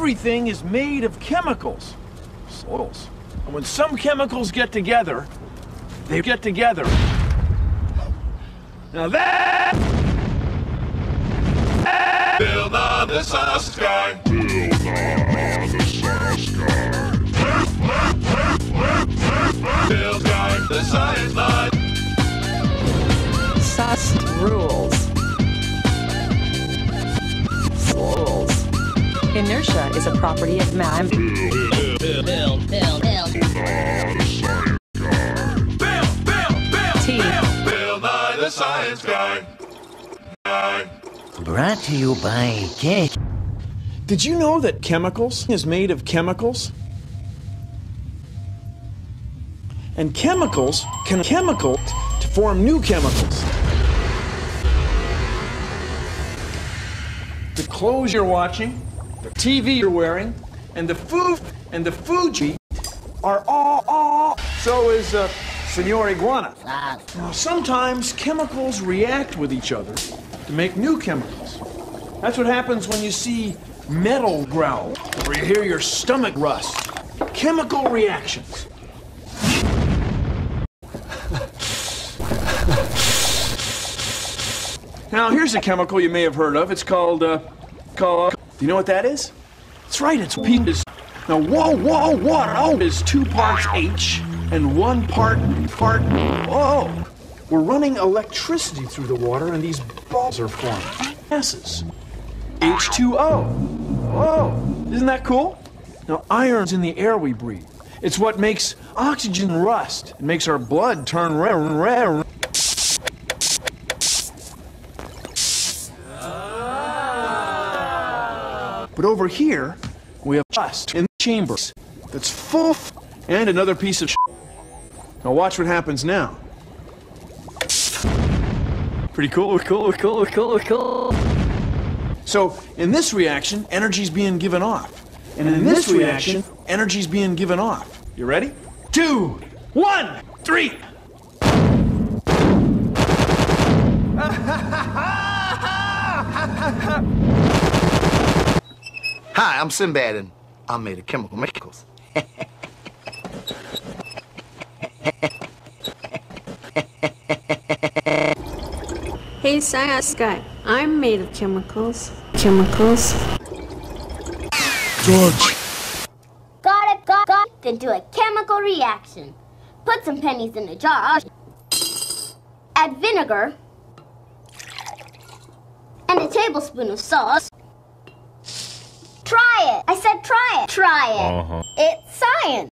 everything is made of chemicals. Soils. And when some chemicals get together, they get together. Now that Build on the guy. Build Inertia is a property of. Guy. Brought to you by Cake. Did you know that chemicals is made of chemicals? And chemicals can chemical to form new chemicals. The clothes you're watching, the TV you're wearing, and the food and the Fuji are all all. So is uh, Senor Iguana. Now sometimes chemicals react with each other to make new chemicals. That's what happens when you see metal growl or you hear your stomach rust. Chemical reactions. now, here's a chemical you may have heard of. It's called, uh, called, do you know what that is? That's right, it's penis. Now, whoa, whoa, water oh, is two parts H and one part, part, whoa. We're running electricity through the water and these balls are forming. Gases. H2O. Whoa, isn't that cool? Now, iron's in the air we breathe. It's what makes oxygen rust. It makes our blood turn red. red. But over here, we have dust in the chambers that's full and another piece of Now watch what happens now. Pretty cool, cool, cool, cool, cool. So in this reaction, energy's being given off. And in, this, reaction, energy's being given off. You ready? Two, one, three. Hi, I'm Sinbad, and I'm made of chemical chemicals. Hey, Science Guy, I'm made of chemicals. Chemicals. George. Got it, got, got, then do a chemical reaction. Put some pennies in a jar. Add vinegar. And a tablespoon of sauce. Try it. I said try it. Uh-huh. It's science.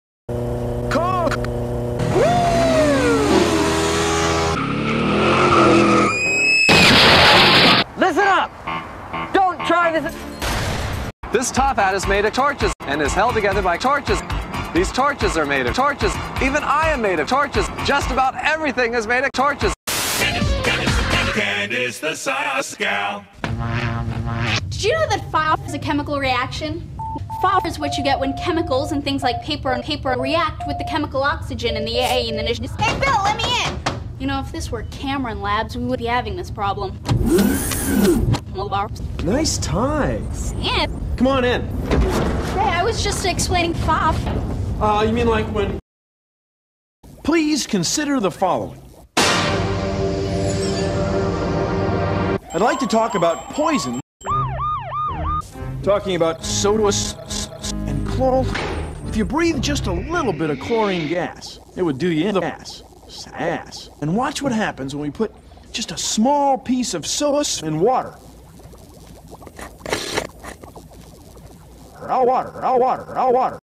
Coke. Listen up! Don't try this. This top hat is made of torches and is held together by torches. These torches are made of torches. Even I am made of torches. Just about everything is made of torches. Candace the sauce gal. Did you know that fire is a chemical reaction? Fire is what you get when chemicals and things like paper and paper react with the chemical oxygen in the air and then it's just, Hey Bill, let me in! You know, if this were Cameron Labs, we would be having this problem. Well, Nice tie. Yeah. Come on in. Hey, I was just explaining fire. Uh, you mean like when? Please consider the following. I'd like to talk about poison. Talking about soda chloro. If you breathe just a little bit of chlorine gas, it would do you in the ass. Ass. And watch what happens when we put just a small piece of soda s- in water. Raw water, raw water, raw water.